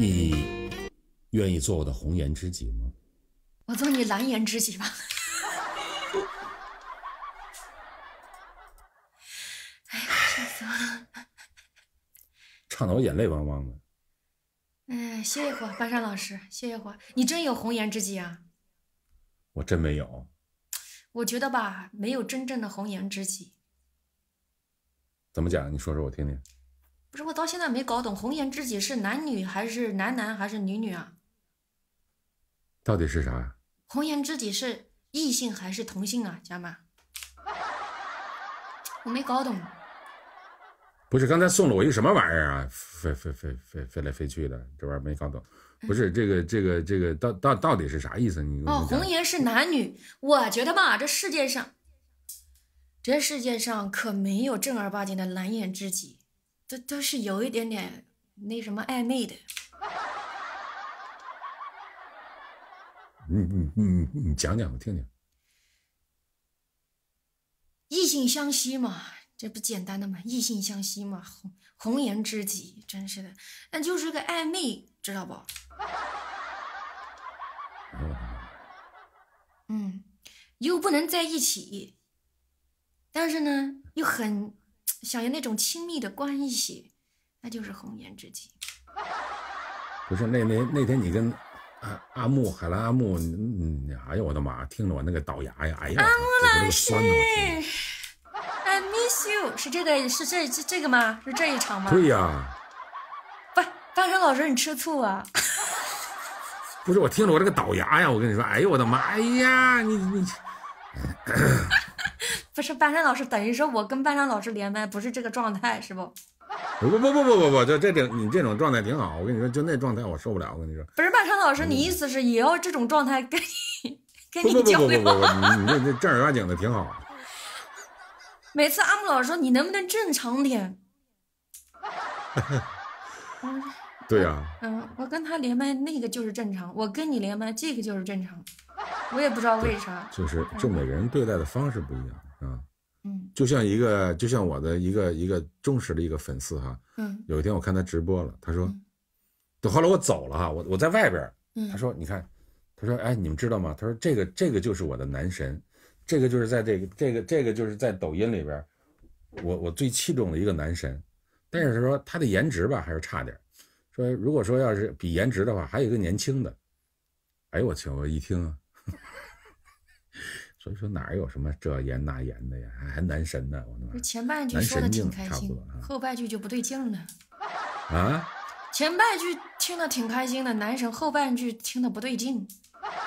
你愿意做我的红颜知己吗？我做你蓝颜知己吧。哎呀，笑死我了！唱得我眼泪汪汪的。哎，歇一会儿，班山老师，歇一会儿。你真有红颜知己啊？我真没有。我觉得吧，没有真正的红颜知己。怎么讲？你说说我听听。不是，我到现在没搞懂，红颜知己是男女还是男男还是女女啊？到底是啥呀？红颜知己是异性还是同性啊，家妈？我没搞懂。不是，刚才送了我一个什么玩意儿啊？飞飞飞飞飞来飞去的，这玩意儿没搞懂。不是这个这个这个到到到底是啥意思？你哦，红颜是男女。我觉得吧，这世界上，这世界上可没有正儿八经的蓝颜知己，都都是有一点点那什么暧昧的。你你你你讲讲我听听。异性相吸嘛，这不简单的嘛？异性相吸嘛，红红颜知己，真是的，那就是个暧昧，知道不？嗯，又不能在一起，但是呢，又很想要那种亲密的关系，那就是红颜知己。不是那那那天你跟阿阿木海兰阿木，嗯，哎呦我的妈，听着我那个倒牙呀，哎呀，阿木老师，I miss you，是这个是这这这个吗？是这一场吗？对呀。不，大山老师，你吃醋啊？不是我听着我这个倒牙呀，我跟你说，哎呦我的妈，哎呀你你，不是半山老师，等于说我跟半山老师连麦不是这个状态是不？不不不不不不不，就这种你这种状态挺好，我跟你说，就那状态我受不了，我跟你说。不是半山老师，你意思是也要这种状态跟你跟你交流？不不不不不，你你这这正儿八经的挺好。每次阿木老师说你能不能正常点？对呀，嗯，我跟他连麦那个就是正常，我跟你连麦这个就是正常，我也不知道为啥，就是就每个人对待的方式不一样啊，嗯，就像一个就像我的一个一个忠实的一个粉丝哈，嗯，有一天我看他直播了，他说，等后来我走了哈，我我在外边，他说你看，他说哎你们知道吗？他说这个这个就是我的男神，这个就是在这个这个这个就是在抖音里边，我我最器重的一个男神，但是他说他的颜值吧还是差点。说，如果说要是比颜值的话，还有一个年轻的。哎呦我去！我一听，所以说哪有什么这言那言的呀？还还男神呢！我他妈前半句说的挺开心，后半句就不对劲了。啊？前半句听的挺开心的，男神；后半句听的不对劲。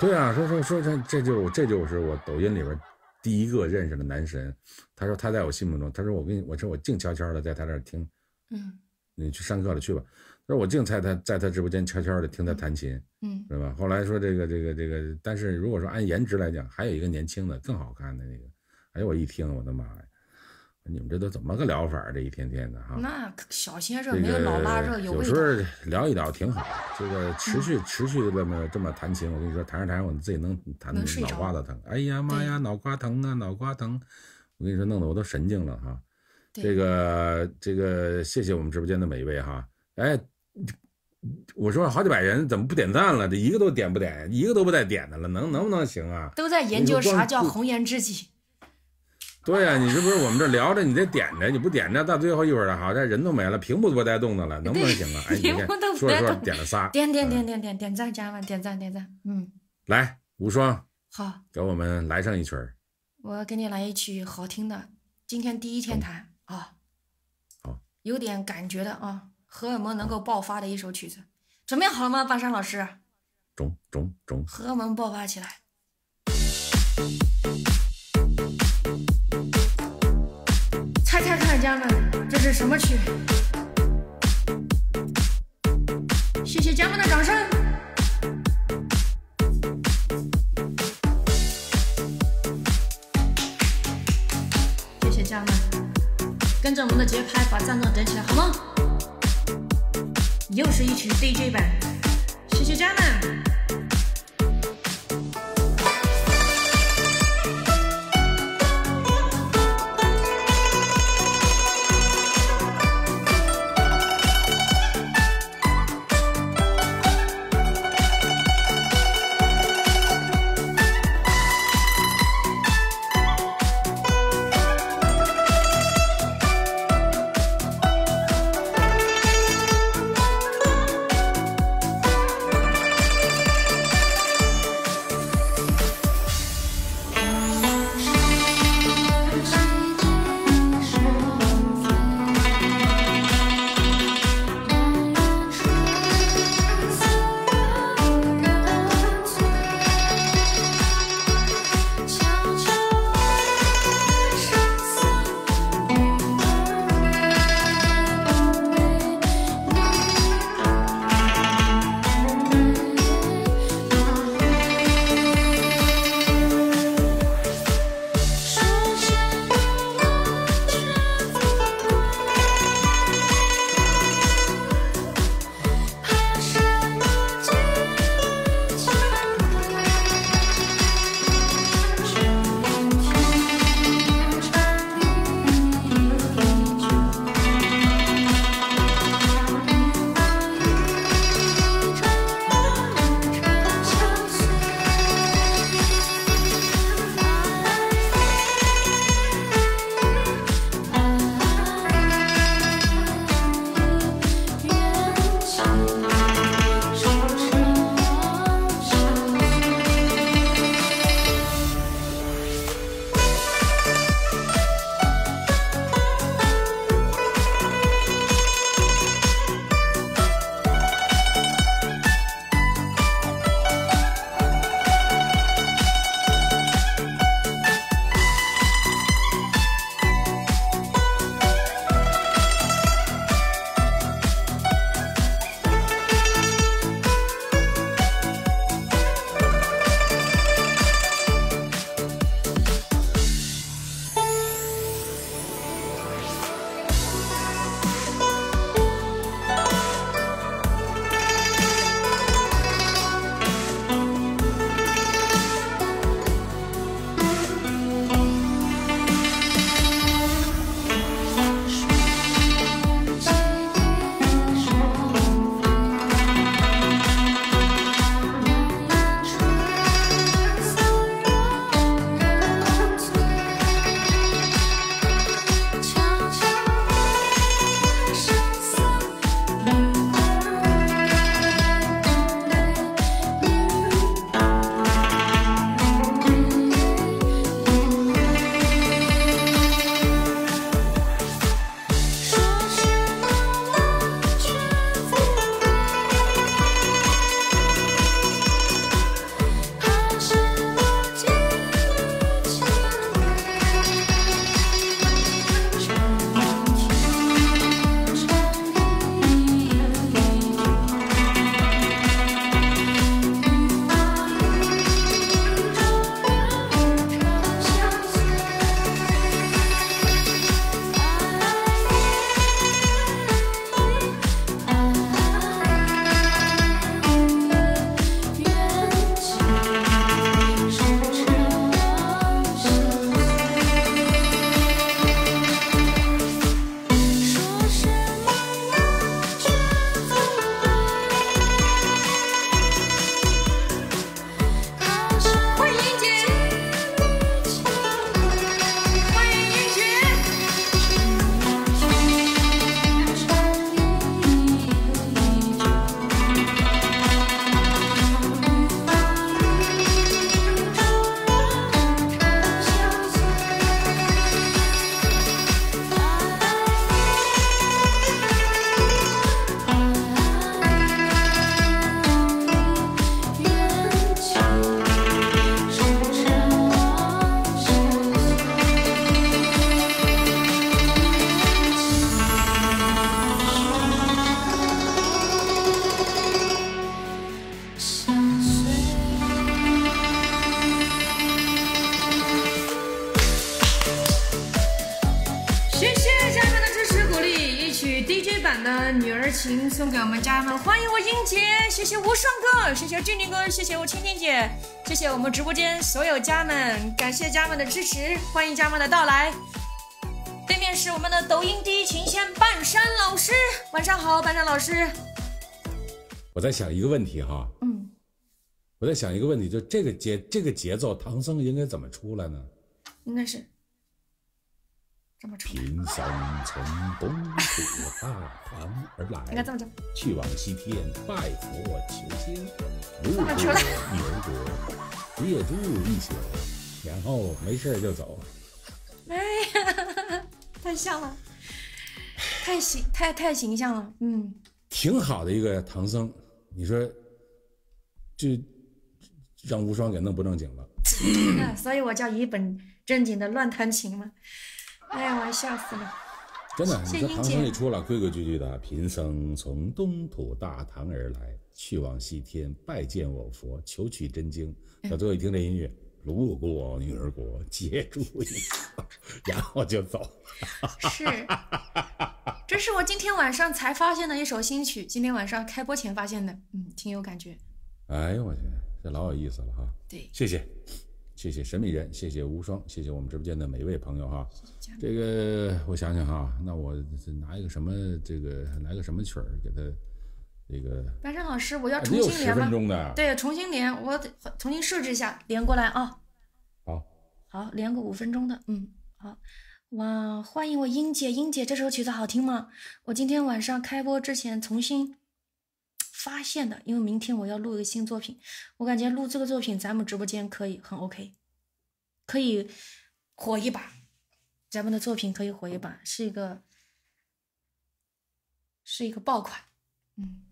对啊，说说说这这就这就是我抖音里边第一个认识的男神。他说他在我心目中，他说我跟你我说我静悄悄的在他那儿听。嗯。你去上课了去吧。说我净在他在他直播间悄悄的听他弹琴，嗯，是吧？后来说这个这个这个，但是如果说按颜值来讲，还有一个年轻的更好看的那个，哎呦我一听我的妈呀，你们这都怎么个聊法？这一天天的哈，那小鲜肉没有老腊肉有时候聊一聊挺好，这个持续持续的这么这么弹琴，我跟你说，弹着弹着我自己能弹脑瓜子疼，哎呀妈呀，脑瓜疼啊，脑瓜疼！我跟你说，弄得我都神经了哈。这个这个，谢谢我们直播间的每一位哈，哎。我说好几百人怎么不点赞了？这一个都点不点，一个都不带点的了，能能不能行啊？都在研究啥叫红颜知己。对呀，你这不是我们这聊着，你得点着，你不点着，到最后一会儿了，好，这人都没了，屏幕都不带动的了，能不能行啊？哎，你看，说着说着点了仨，点点点点点点赞加万，点赞点赞，嗯，来无双，好，给我们来上一曲儿。我给你来一曲好听的，今天第一天弹啊，好，有点感觉的啊。荷尔蒙能够爆发的一首曲子，准备好了吗，半山老师？中中中！荷尔蒙爆发起来！猜猜看，家们，这是什么曲？谢谢家们的掌声！谢谢家们，跟着我们的节拍，把赞赞点起来，好吗？又是一群 DJ 版，谢谢家谢谢俊林哥，谢谢我青青姐，谢谢我们直播间所有家们，感谢家们的支持，欢迎家们的到来。对面是我们的抖音第一琴仙半山老师，晚上好，半山老师。我在想一个问题哈，嗯，我在想一个问题，就这个节这个节奏，唐僧应该怎么出来呢？应该是。贫僧从东土大唐而来，应该这么讲。去往西天拜佛求仙，如何么出来女儿国，夜住一宿，然后没事儿就走。哎呀，太像了，太形太太形象了，嗯，挺好的一个唐僧，你说，就让无双给弄不正经了。啊所以我叫一本正经的乱弹琴嘛。哎呀，我要笑死了。真的，你说唐僧一出来，规规矩矩的，贫僧从东土大唐而来，去往西天拜见我佛，求取真经。到最后一听这音乐，路过女儿国，接住一宿，然后就走。是，这是我今天晚上才发现的一首新曲，今天晚上开播前发现的，嗯，挺有感觉。哎呦我去，这老有意思了哈！对，谢谢，谢谢神秘人，谢谢无双，谢谢我们直播间的每一位朋友哈。这个我想想哈，那我拿一个什么这个来个什么曲儿给他这个白山老师，我要重新连吗？分钟的，对，重新连，我得重新设置一下，连过来啊。好，好，连个五分钟的，嗯，好，哇，欢迎我英姐，英姐这首曲子好听吗？我今天晚上开播之前重新发现的，因为明天我要录一个新作品，我感觉录这个作品咱们直播间可以很 OK，可以火一把，咱们的作品可以火一把，是一个是一个爆款，嗯，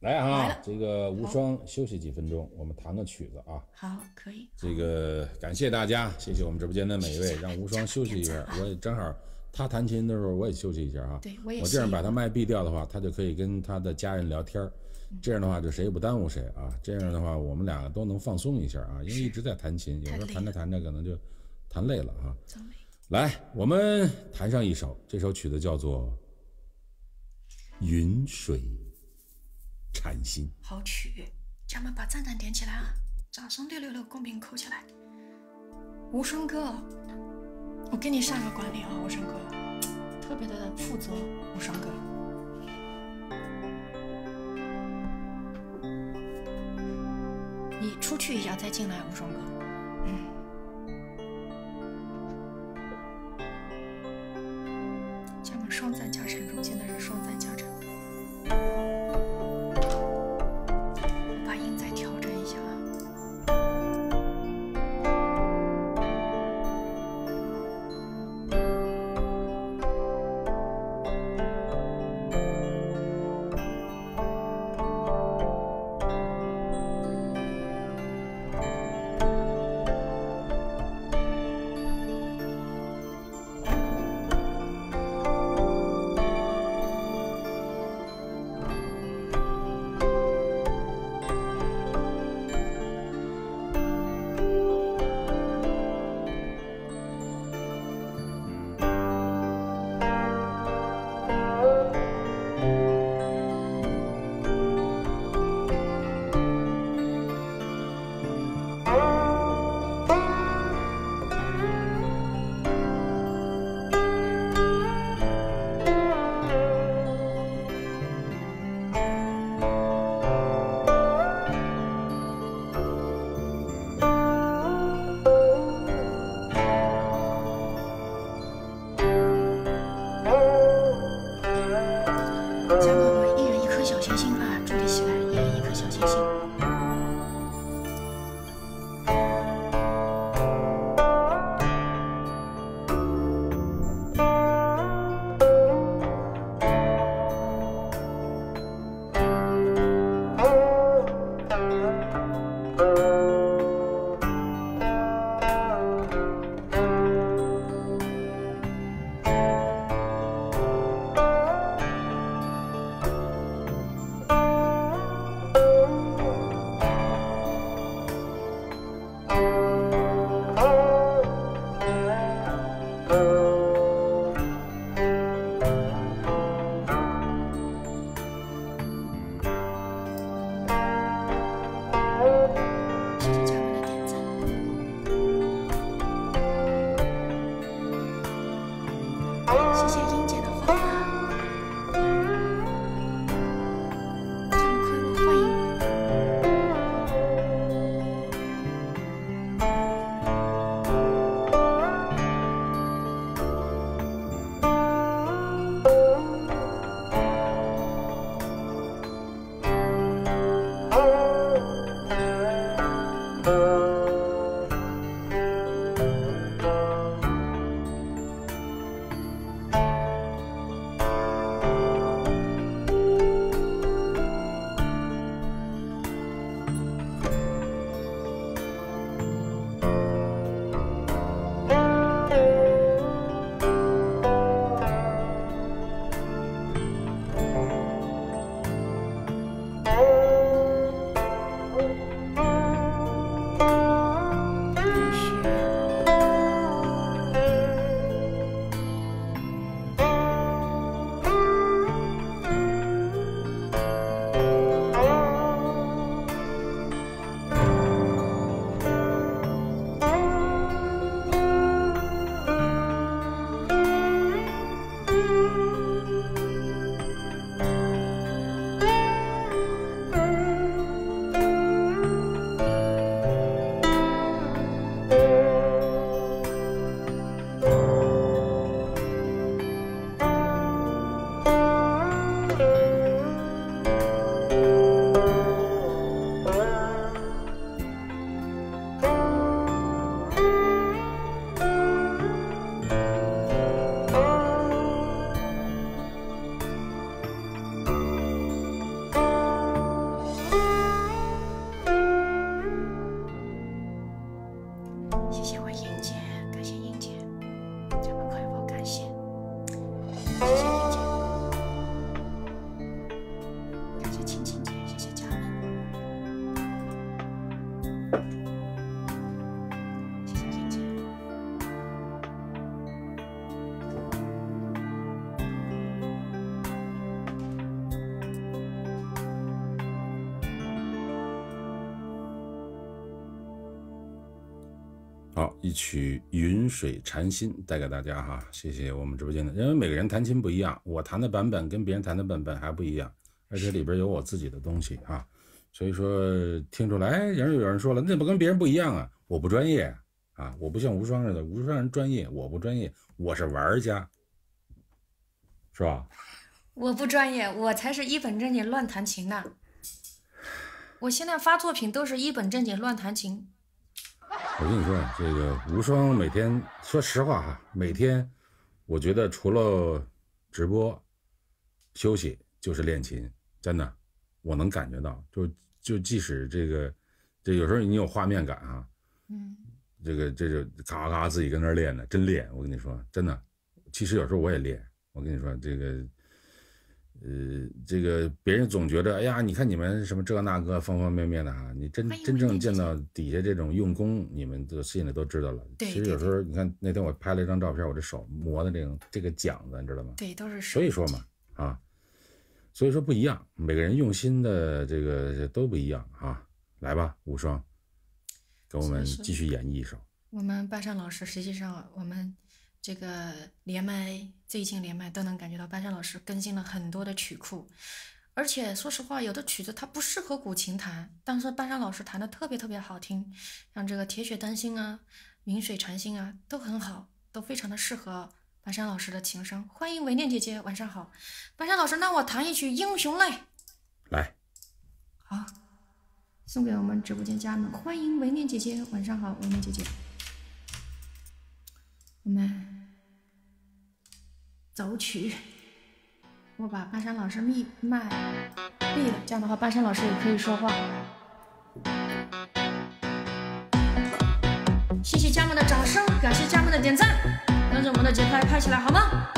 来来啊了，这个无双休息几分钟，我们弹个曲子啊。好，可以，这个感谢大家，谢谢我们直播间的每一位，让无双休息一下我也正好他弹琴的时候，我也休息一下啊。对我也我这样把他麦闭掉的话，他就可以跟他的家人聊天儿这样的话就谁也不耽误谁啊。这样的话，我们俩都能放松一下啊，因为一直在弹琴，有时候弹着弹着可能就弹累了啊。来，我们弹上一首，这首曲子叫做《云水禅心》。好曲，家们把赞赞点起来啊！掌声六六六，公屏扣起来。无双哥，我给你上个管理啊，无双哥，特别的负责，无双哥。出去一下再进来，无双哥。好，一曲《云水禅心》带给大家哈，谢谢我们直播间的，因为每个人弹琴不一样，我弹的版本跟别人弹的版本还不一样，而且里边有我自己的东西啊，所以说听出来，人有人说了，那不跟别人不一样啊？我不专业啊，我不像无双似的，无双人专业，我不专业，我是玩家，是吧？我不专业，我才是一本正经乱弹琴呢，我现在发作品都是一本正经乱弹琴。我跟你说，这个无双每天，说实话哈，每天，我觉得除了直播、休息就是练琴，真的，我能感觉到，就就即使这个，这有时候你有画面感啊，嗯，这个这就咔咔自己跟那练呢，真练，我跟你说，真的，其实有时候我也练，我跟你说这个。呃，这个别人总觉得，哎呀，你看你们什么这那个方方面面的啊，你真真正见到底下这种用功，你们都心里都知道了。其实有时候你看那天我拍了一张照片，我这手磨的这种这个茧子，你知道吗？对，都是。所以说嘛，啊，所以说不一样，每个人用心的这个都不一样啊。来吧，无双，给我们继续演绎一首。我们巴山老师，实际上我们。这个连麦最近连麦都能感觉到班山老师更新了很多的曲库，而且说实话，有的曲子它不适合古琴弹，但是班山老师弹的特别特别好听，像这个铁血丹心啊、云水禅心啊都很好，都非常的适合班山老师的琴声。欢迎维念姐姐，晚上好，班山老师，那我弹一曲《英雄泪》，来，好，送给我们直播间家人们。欢迎维念姐姐，晚上好，维念姐姐，我们。走曲，我把半山老师密麦闭了，这样的话半山老师也可以说话。谢谢家人们的掌声，感谢家人们的点赞，跟着我们的节拍拍起来好吗？